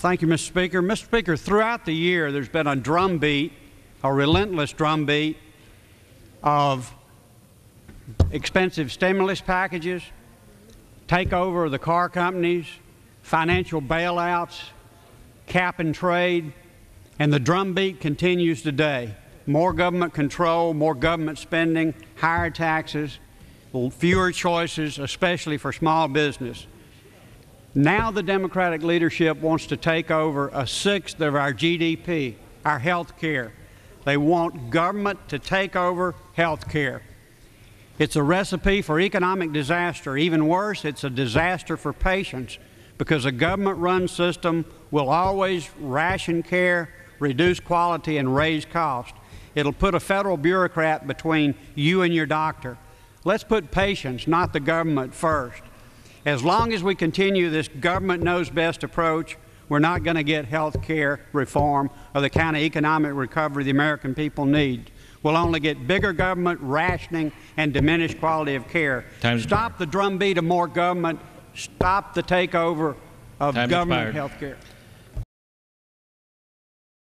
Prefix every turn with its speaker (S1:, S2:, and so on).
S1: thank you, Mr. Speaker. Mr. Speaker, throughout the year, there's been a drumbeat, a relentless drumbeat of expensive stimulus packages, takeover of the car companies, financial bailouts, cap and trade, and the drumbeat continues today. More government control, more government spending, higher taxes, fewer choices, especially for small business. Now the Democratic leadership wants to take over a sixth of our GDP, our health care. They want government to take over health care. It's a recipe for economic disaster. Even worse, it's a disaster for patients because a government run system will always ration care, reduce quality, and raise cost. It'll put a federal bureaucrat between you and your doctor. Let's put patients, not the government, first. As long as we continue this government knows best approach, we're not going to get health care reform or the kind of economic recovery the American people need. We'll only get bigger government, rationing, and diminished quality of care. Stop the drumbeat of more government. Stop the takeover of
S2: Time
S1: government health care.